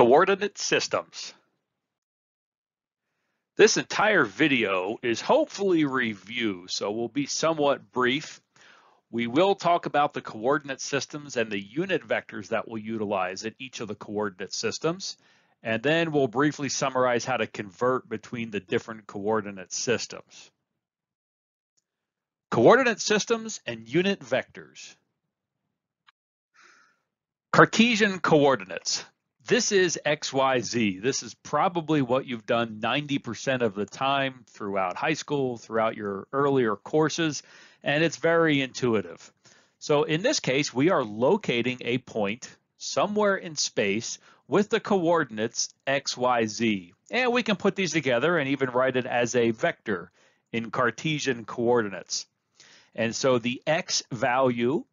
Coordinate systems. This entire video is hopefully review, so we'll be somewhat brief. We will talk about the coordinate systems and the unit vectors that we'll utilize in each of the coordinate systems. And then we'll briefly summarize how to convert between the different coordinate systems. Coordinate systems and unit vectors. Cartesian coordinates. This is XYZ. This is probably what you've done 90% of the time throughout high school, throughout your earlier courses, and it's very intuitive. So in this case, we are locating a point somewhere in space with the coordinates x, y, z. And we can put these together and even write it as a vector in Cartesian coordinates. And so the x value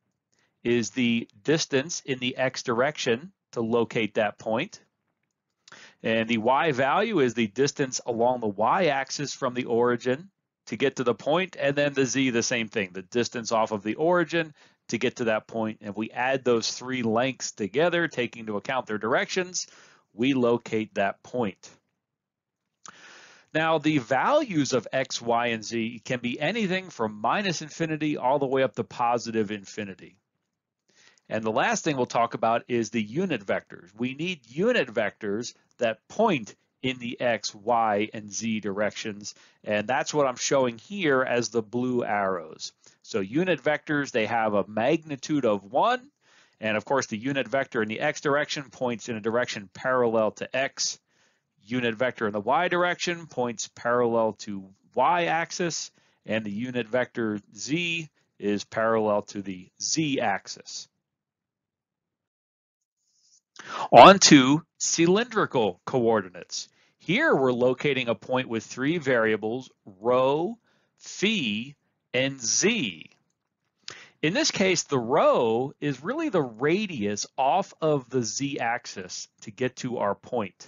is the distance in the x direction to locate that point. And the y value is the distance along the y-axis from the origin to get to the point, and then the z, the same thing, the distance off of the origin to get to that point. And if we add those three lengths together, taking into account their directions, we locate that point. Now, the values of x, y, and z can be anything from minus infinity all the way up to positive infinity. And the last thing we'll talk about is the unit vectors. We need unit vectors that point in the X, Y, and Z directions. And that's what I'm showing here as the blue arrows. So unit vectors, they have a magnitude of one. And of course, the unit vector in the X direction points in a direction parallel to X. Unit vector in the Y direction points parallel to Y axis. And the unit vector Z is parallel to the Z axis. On to cylindrical coordinates. Here we're locating a point with three variables, rho, phi, and z. In this case, the rho is really the radius off of the z-axis to get to our point.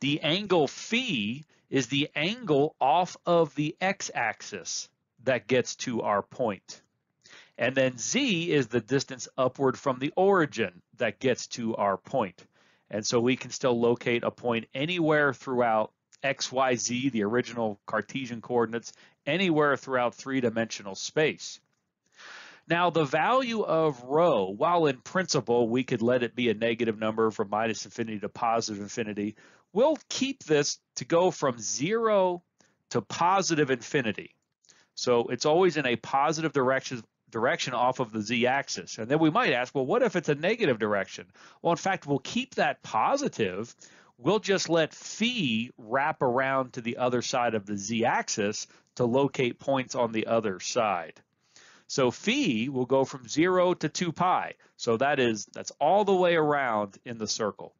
The angle phi is the angle off of the x-axis that gets to our point. And then z is the distance upward from the origin that gets to our point. And so we can still locate a point anywhere throughout x, y, z, the original Cartesian coordinates, anywhere throughout three-dimensional space. Now the value of rho, while in principle we could let it be a negative number from minus infinity to positive infinity, we'll keep this to go from zero to positive infinity. So it's always in a positive direction direction off of the z-axis. And then we might ask, well, what if it's a negative direction? Well, in fact, we'll keep that positive. We'll just let phi wrap around to the other side of the z-axis to locate points on the other side. So phi will go from 0 to 2 pi. So that is, that's all the way around in the circle.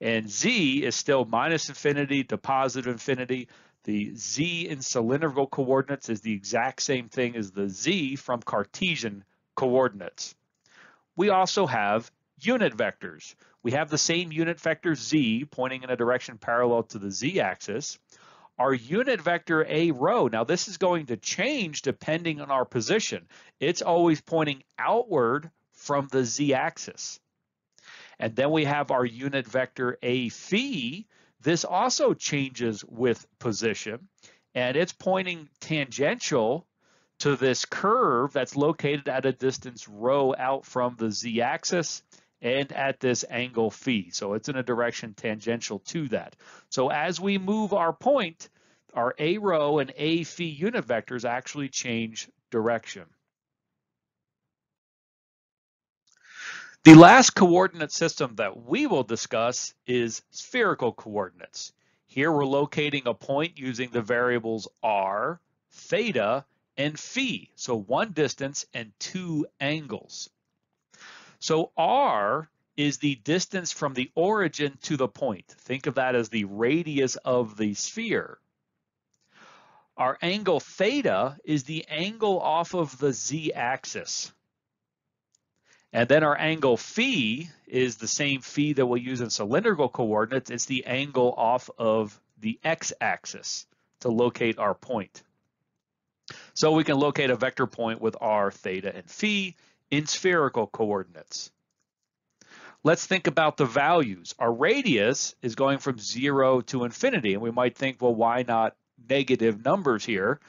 And z is still minus infinity to positive infinity. The z in cylindrical coordinates is the exact same thing as the z from Cartesian coordinates. We also have unit vectors. We have the same unit vector z pointing in a direction parallel to the z-axis. Our unit vector a rho, now this is going to change depending on our position. It's always pointing outward from the z-axis. And then we have our unit vector a phi, this also changes with position and it's pointing tangential to this curve that's located at a distance rho out from the z-axis and at this angle phi. So it's in a direction tangential to that. So as we move our point, our a rho and a phi unit vectors actually change direction. The last coordinate system that we will discuss is spherical coordinates. Here we're locating a point using the variables r, theta, and phi. So one distance and two angles. So r is the distance from the origin to the point. Think of that as the radius of the sphere. Our angle theta is the angle off of the z-axis. And then our angle phi is the same phi that we'll use in cylindrical coordinates. It's the angle off of the x-axis to locate our point. So we can locate a vector point with r, theta, and phi in spherical coordinates. let's think about the values. Our radius is going from zero to infinity, and we might think, well, why not negative numbers here?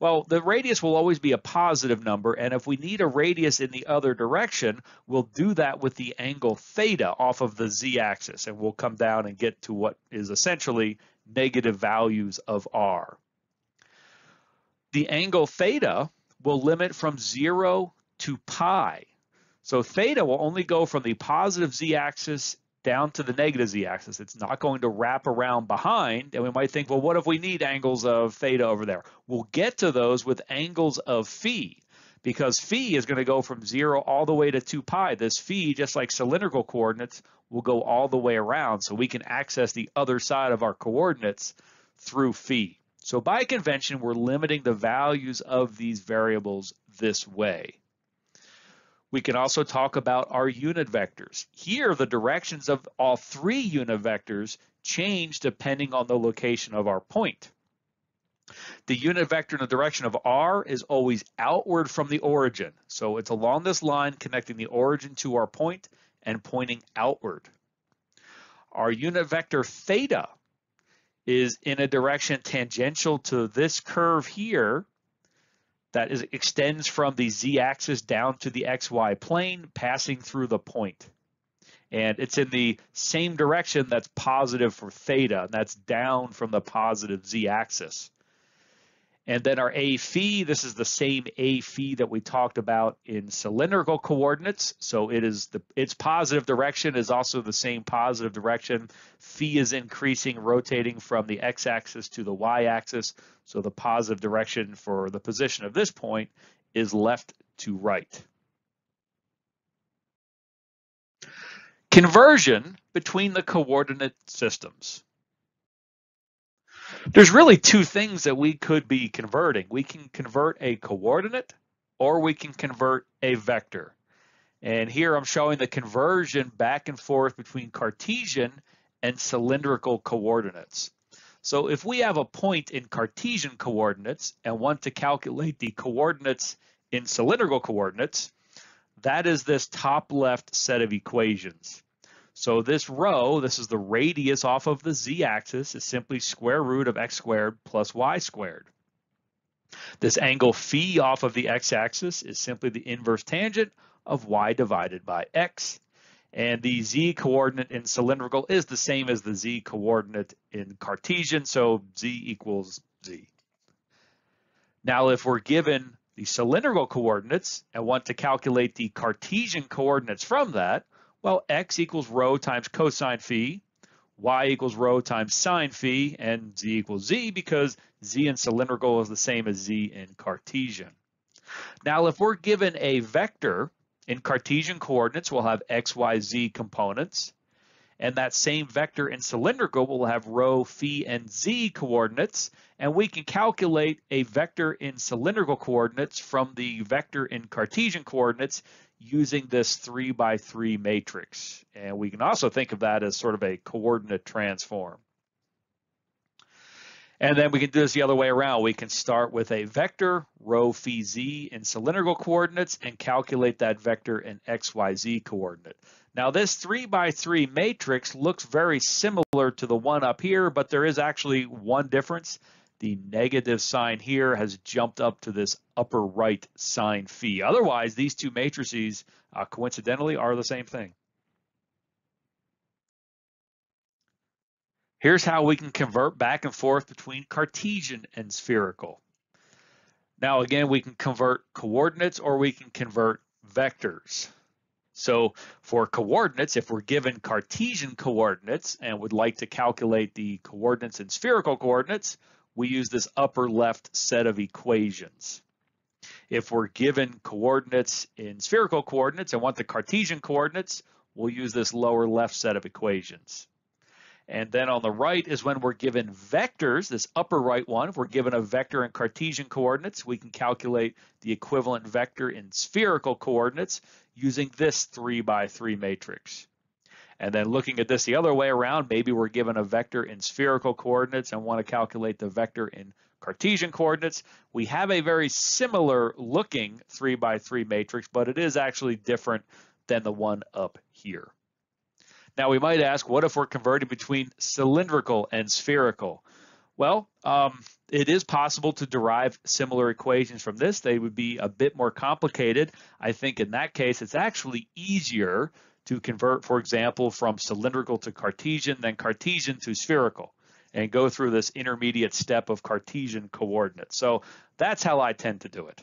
Well, the radius will always be a positive number, and if we need a radius in the other direction, we'll do that with the angle theta off of the z-axis, and we'll come down and get to what is essentially negative values of r. The angle theta will limit from zero to pi. So theta will only go from the positive z-axis down to the negative z-axis. It's not going to wrap around behind. And we might think, well, what if we need angles of theta over there? We'll get to those with angles of phi because phi is going to go from zero all the way to 2 pi. This phi, just like cylindrical coordinates, will go all the way around. So we can access the other side of our coordinates through phi. So by convention, we're limiting the values of these variables this way. We can also talk about our unit vectors. Here, the directions of all three unit vectors change depending on the location of our point. The unit vector in the direction of r is always outward from the origin. So it's along this line connecting the origin to our point and pointing outward. Our unit vector theta is in a direction tangential to this curve here that is, extends from the z-axis down to the xy plane, passing through the point. And it's in the same direction that's positive for theta, and that's down from the positive z-axis. And then our A phi, this is the same A phi that we talked about in cylindrical coordinates. So it is the its positive direction is also the same positive direction. Phi is increasing, rotating from the x-axis to the y-axis. So the positive direction for the position of this point is left to right. Conversion between the coordinate systems. There's really two things that we could be converting. We can convert a coordinate or we can convert a vector. And here I'm showing the conversion back and forth between Cartesian and cylindrical coordinates. So if we have a point in Cartesian coordinates and want to calculate the coordinates in cylindrical coordinates, that is this top left set of equations. So this rho, this is the radius off of the z-axis, is simply square root of x squared plus y squared. This angle phi off of the x-axis is simply the inverse tangent of y divided by x. And the z coordinate in cylindrical is the same as the z coordinate in Cartesian, so z equals z. Now, if we're given the cylindrical coordinates and want to calculate the Cartesian coordinates from that, well, x equals rho times cosine phi, y equals rho times sine phi, and z equals z because z in cylindrical is the same as z in Cartesian. Now, if we're given a vector in Cartesian coordinates, we'll have x, y, z components. And that same vector in cylindrical will have rho, phi, and z coordinates. And we can calculate a vector in cylindrical coordinates from the vector in Cartesian coordinates using this three by three matrix. And we can also think of that as sort of a coordinate transform. And then we can do this the other way around. We can start with a vector, rho phi z in cylindrical coordinates and calculate that vector in x, y, z coordinate. Now this three by three matrix looks very similar to the one up here, but there is actually one difference. The negative sine here has jumped up to this upper right sign phi. Otherwise, these two matrices uh, coincidentally are the same thing. Here's how we can convert back and forth between Cartesian and spherical. Now again, we can convert coordinates or we can convert vectors. So for coordinates, if we're given Cartesian coordinates and would like to calculate the coordinates in spherical coordinates, we use this upper left set of equations. If we're given coordinates in spherical coordinates and want the Cartesian coordinates, we'll use this lower left set of equations. And then on the right is when we're given vectors, this upper right one, if we're given a vector in Cartesian coordinates, we can calculate the equivalent vector in spherical coordinates using this three by three matrix. And then looking at this the other way around, maybe we're given a vector in spherical coordinates and want to calculate the vector in Cartesian coordinates. We have a very similar looking three by three matrix, but it is actually different than the one up here. Now we might ask, what if we're converting between cylindrical and spherical? Well, um, it is possible to derive similar equations from this. They would be a bit more complicated. I think in that case, it's actually easier to convert, for example, from cylindrical to Cartesian then Cartesian to spherical and go through this intermediate step of Cartesian coordinates. So that's how I tend to do it.